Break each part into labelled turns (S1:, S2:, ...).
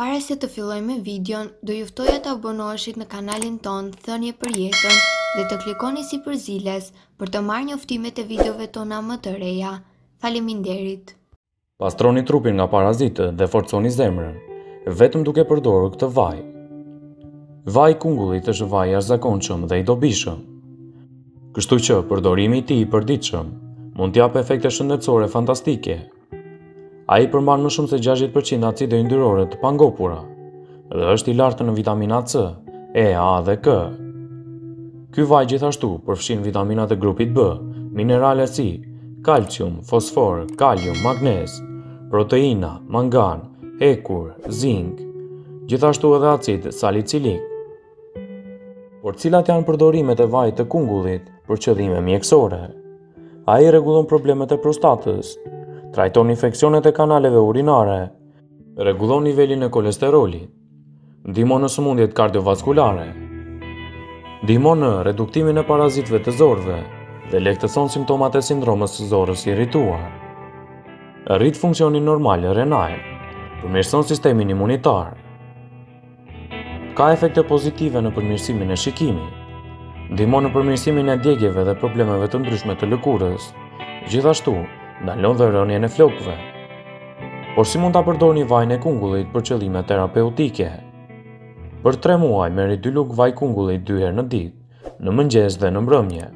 S1: Para se të fillojmë me videon, do ju ftoja të abonoheshit në kanalin tonë Thënie për Jetën dhe të klikoni sipër ziles për të marrë njoftimet e videove tona më të reja. Faleminderit!
S2: Pastroni trupin nga parazitët dhe forconi zemrën, vetëm duke përdorur këtë vaj. Vaji i kungullit është vaj i jashtëzakonshëm dhe i dobishëm. Kështu që përdorimi i tij i përditshëm mund të japë efekte shëndetësore fantastike. Ai përmban më shumë se 60% acide yndyrore të pangopura, Dhe është i lartë në vitamina C, E, A dhe K. Ky vaj gjithashtu përfshin vitaminat e grupit B, minerale si kalcium, fosfor, kalium, magnez, proteina, mangan, hekur, zink, gjithashtu edhe acid salicilik. Por cilat janë përdorimet e vajit të kungullit për qëllime mjekësore? Ai rregullon problemet e prostatës, trajton infeksionet e kanaleve urinare, Rregullon nivelin e kolesterolit. Ndihmon në sëmundjet kardiovaskulare. Ndihmon në reduktimin e parazitëve të zorrëve dhe lehtëson simptomat e sindromës së zorrës së irrituar. Rrit funksionin normal renal. Përmirëson sistemin imunitar. Ka efekte pozitive në përmirësimin e shikimit. Ndihmon në përmirësimin e djegjeve dhe problemeve të ndryshme të lëkurës. Gjithashtu, ndalon dhe rënien e flokëve. Por si mund ta përdorni vajin e kungullit për qëllime terapeutike? Për 3 muaj merrni 2 lugë vaj kungulli 2 herë në ditë, në mëngjes dhe në mbrëmje.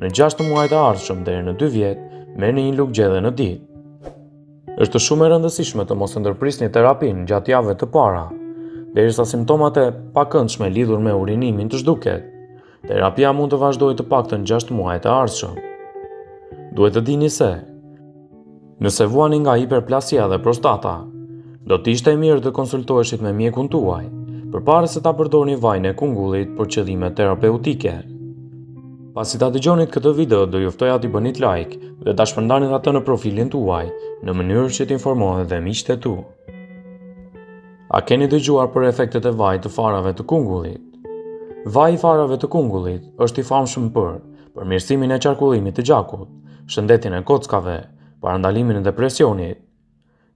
S2: Në 6 muajt e ardhshëm deri në 2 vjet, merrni një lugë gjelle në ditë. Është shumë e rëndësishme të mos e ndërprisni terapinë gjatë javëve të para, derisa simptomat e pakëndshme lidhur me urinimin të zhduket. Terapia mund të vazhdojë të paktën 6 muaj të ardhshëm. Duhet të dini se nëse vuani nga hiperplasia dhe prostata, do të ishte mirë të konsultoheshit me mjekun tuaj, përpara se ta përdorni vajin e kungullit për qëllime terapeutike. Pasi ta dëgjonit këtë video, do ju ftoja t'i bënit like dhe ta shpërndanit atë në profilin tuaj, në mënyrë që t'informohet dhe miqtë e tu. A keni dëgjuar për efektet e vajit të farave të kungullit? Vaji i farave të kungullit është i famshëm për përmirësimin e qarkullimit të gjakut, shëndetin e kockave, parandalimin e depresionit,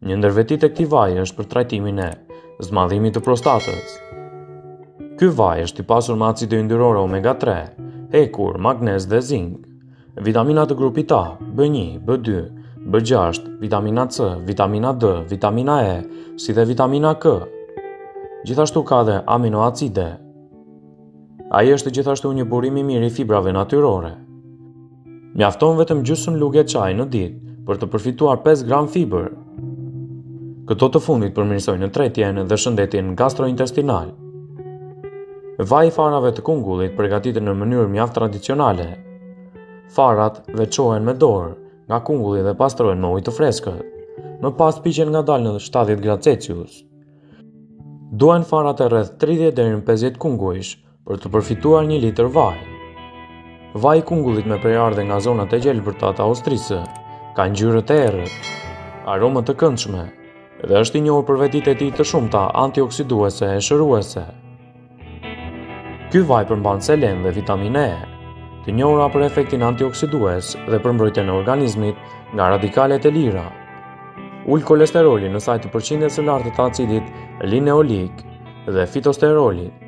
S2: Një ndër vetitë e këtij vaji është për trajtimin e zmadhimit të prostatës. Ky vaj është i pasur me acide yndyrore omega 3, hekur, magnez dhe zink. Vitamina të grupit A, B1, B2, B6, vitamina C, vitamina D, vitamina E, si dhe vitamina K. Gjithashtu ka dhe aminoacide. Ai është gjithashtu një burim i mirë i fibrave natyrore. Mjafton vetëm gjysmë luge çaj në ditë për të përfituar 5 gram fibër. Këto të fundit përmirësojnë tretjen dhe shëndetin gastrointestinal. Vaji i farave të kungullit përgatitet në mënyrë mjaft tradicionale. Farat veçohen me dorë nga kungulli dhe pastrohen me ujë të freskët. Më pas piqen ngadalë në 70 gradë Celsius. Duhen farat e rreth 30 deri në 50 kungujsh Për të përfituar një litër vaj. Vaji i kungullit me prejardhje nga zonat e gjelbërta të Austrisë, ka ngjyrë të errët, aromë të këndshme, dhe është i njohur për vetitë e tij të shumëta antioksiduese e shëruese. Ky vaj përmban selen dhe vitaminë E, të njohura për efektin antioksidues dhe për mbrojtjen e organizmit nga radikalet e lira. Ul kolesterolin në sajë të përqindjes së lartë të acidit lineolik dhe fitosterolit.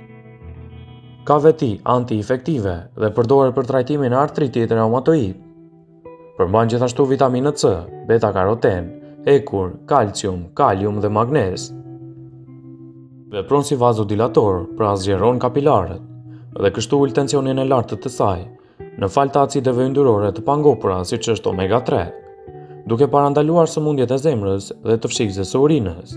S2: Ka veti anti-infektive dhe përdoret për trajtimin e artritit reumatoid. Përmban gjithashtu vitaminë C, beta-karoten, hekur, kalcium, kalium dhe magnez. Vepron si vazodilator, pra zgjeron kapilarët dhe kështu ul tensionin e lartë të saj, falë të acideve yndyrore të pangopura siç është omega 3, duke parandaluar sëmundjet e zemrës dhe të fshikëzës së urinës.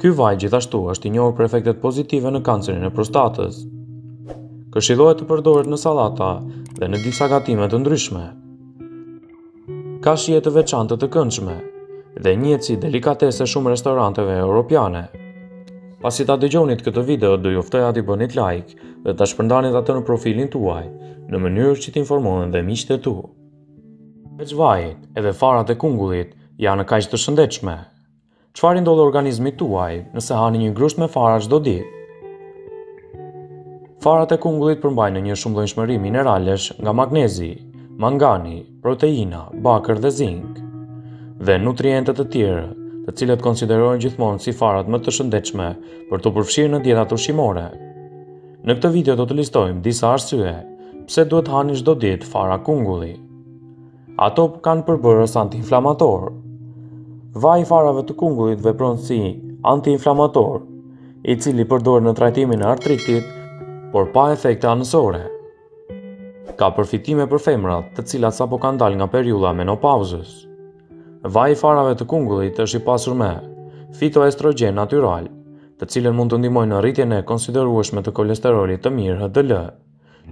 S2: Ky vaj gjithashtu është i njohur për efektet pozitive në kancerin e prostatës. Këshillohet të përdoret në sallata dhe në disa gatime të ndryshme. Ka shije të veçantë të këndshme dhe njihet si delikatese shumë restoranteve europiane. Pasi ta dëgjoni këtë video, do ju ftoja t'i bënit like dhe ta shpërndanit atë në profilin tuaj, në mënyrë që t'informohen dhe miqtë e tu. Veç vajit, edhe farat e kungullit janë kaq të shëndetshme. Çfarë i ndodh organizmit tuaj nëse hani një grusht me fara çdo ditë? Farat e kungullit përmbajnë një shumëllojshmëri mineralesh nga magnezi, mangani, proteina, bakër dhe zink dhe nutrientë të tjerë, të cilët konsiderohen gjithmonë si farat më të shëndetshme për t'u përfshirë në dietat ushqimore. Në këtë video do të listojmë disa arsye pse duhet të hani çdo ditë fara kungulli. Ato kanë përbërës antiinflamator. Vaji i farave të kungullit vepron si antiinflamator, i cili përdoret në trajtimin e artritit, por pa efekte anësore. Ka përfitime për femrat, të cilat sapo kanë dalë nga periudha e menopauzës. Vaji i farave të kungullit është i pasur me fitoestrogjenë natyralë, të cilët mund të ndihmojnë në rritjen e konsiderueshme të kolesterolit të mirë HDL.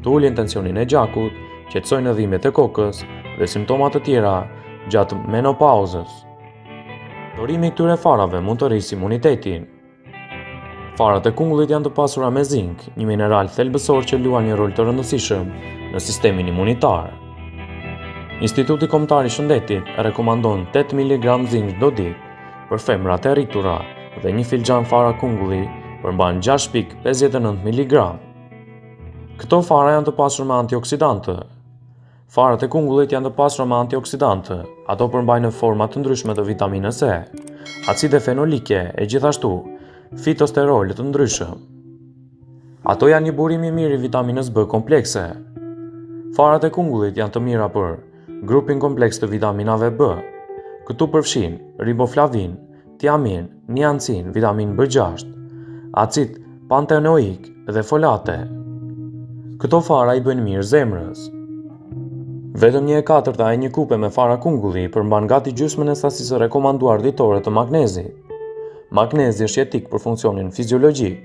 S2: të ulin tensionin e gjakut, qetësojnë dhimbjet e kokës dhe simptoma të tjera gjatë menopauzës. Përdorimi i këtyre farave mund të rrisë imunitetin. Farat e kungullit janë të pasura me zink, një mineral thelbësor që luan një rol të rëndësishëm në sistemin imunitar. Instituti Kombëtar i Shëndetit rekomandon 8 mg zink çdo ditë për femrat e rritura dhe një filxhan fara kungulli përmban 6.59 mg. Këto fara janë të pasur me antioksidantë. Farat e kungullit janë të pasura me antioksidantë. Ato përmbajnë forma të ndryshme të vitaminës E, acide fenolike e gjithashtu fitosterole të ndryshëm. Ato janë një burim i mirë i vitaminës B komplekse. Farat e kungullit janë të mira për grupin kompleks të vitaminave B. Këtu përfshihen riboflavin, tiamin, niancin, vitamin B6, acid pantenoik dhe folate. Këto fara i bëjnë mirë zemrës. Vetëm një e katërta e një kupe me fara kungulli përmban gati gjysmën e sasisë së rekomanduar ditore të magnezit. Magnezi është jetik për funksionin fiziologjik.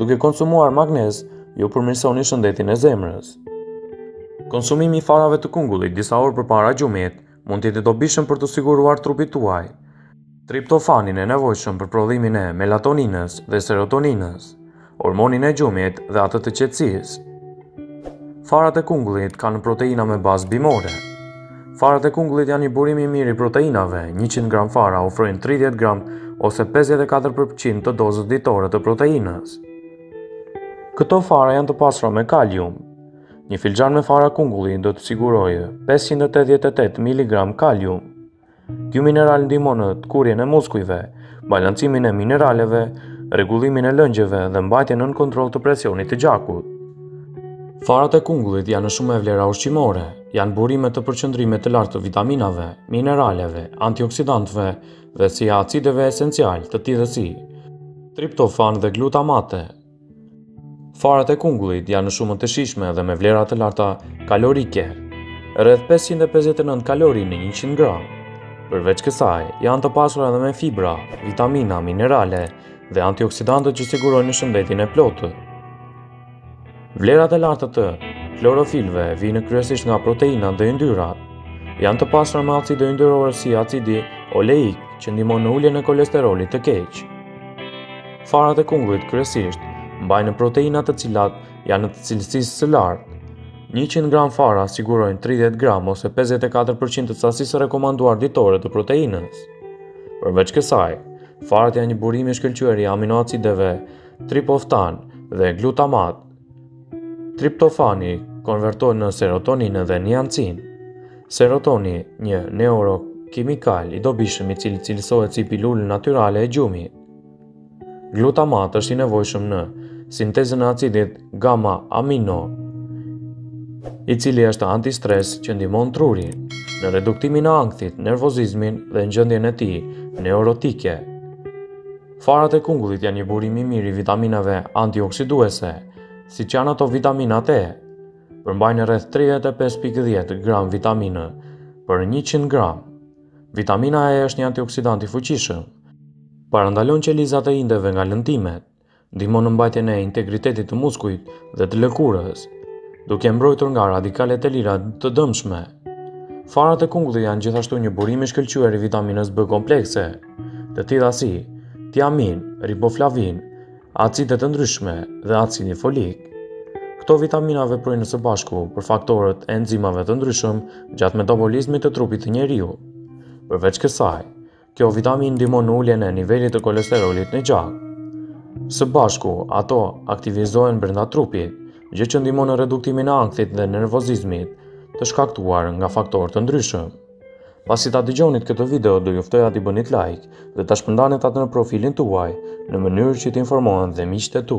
S2: Duke konsumuar magnez, ju përmirësoni shëndetin e zemrës. Konsumimi i farave të kungullit disa orë përpara gjumit mund të jetë i dobishëm për t'i siguruar trupit tuaj triptofanin e nevojshëm për prodhimin e melatoninës dhe serotoninës, hormonin e gjumit dhe atë të qetësisë. Farat e kungullit kanë proteina me bazë bimore. Farat e kungullit janë një burim i mirë i proteinave. 100 gram fara ofrojnë 30 gram ose 54% të dozës ditore të proteinës. Këto fara janë të pasura me kalium. Një filxhan me fara kungulli do të sigurojë 588 mg kalium. Ky mineral ndihmon në tkurrjen e muskujve, balancimin e mineraleve, rregullimin e lëngjeve dhe mbajtjen nën kontroll të presionit të gjakut. Farat e kungullit janë shumë me vlera ushqimore, janë burime të përqendrimit të lartë të vitaminave, mineraleve, antioksidantëve dhe si acideve esenciale të tilla si triptofan dhe glutamate, Farat e kungullit janë shumë të shijshme dhe me vlera të larta kalorike, rreth 559 kalori në 100 gram. Përveç kësaj, janë të pasura edhe me fibra, vitamina, minerale dhe antioksidantë që sigurojnë shëndetin e plotë. Vlerat e larta të klorofilve vijnë kryesisht nga proteinat dhe yndyrat. Janë të pasura me acide yndyrore si acidi oleik, që ndihmon në uljen e kolesterolit të keq. Farat e kungullit kryesisht mbajnë proteina të cilat janë të cilësisë së lartë. 100 gram fara sigurojnë 30 gram ose 54% të sasisë së rekomanduar ditore të proteinës. Përveç kësaj, farat janë një burim i shkëlqyer i aminoacideve tripoftan dhe glutamat, Triptofani konvertohet në serotoninë dhe niacinë. Serotoni, një neurokimikal i dobishëm i cili cilësohet si pilulë natyrale e gjumit. Glutamat është i nevojshëm në sintezën e acidit gamma amino, i cili është antistres që ndihmon trurin në reduktimin e ankthit, nervozizmin dhe në gjendjen e tij neurotike. Farat e kungullit janë një burim i mirë i vitaminave antioksiduese, siç janë ato vitaminat E. Përmbajnë rreth 35.10 gram vitaminë për 100 gram. Vitamina E është një antioksidant i fuqishëm. Parandalon qelizat e indeve nga lëndimet, ndihmon në mbajtjen e integritetit të muskujve dhe të lëkurës, duke mbrojtur nga radikalet e lira të dëmshme. Farat e kungullit janë gjithashtu një burim i shkëlqyer i vitaminës B komplekse. të tilla si tiamin, riboflavinë, acide të ndryshme dhe acidi folik. Këto vitamina veprojnë së bashku për faktorët e enzimave të ndryshëm gjatë metabolizmit të trupit të njeriut. Përveç kësaj, kjo vitaminë ndihmon në uljen e nivelit të kolesterolit në gjak. Së bashku, ato aktivizohen brenda trupit, gjë që ndihmon në reduktimin e ankthit dhe nervozizmit, të shkaktuar nga faktorë të ndryshëm. Pasi ta dëgjoni këtë video, do ju ftoja t'i bënit like dhe ta shpërndanit atë në profilin tuaj, në mënyrë që të informohen dhe miqtë e tu.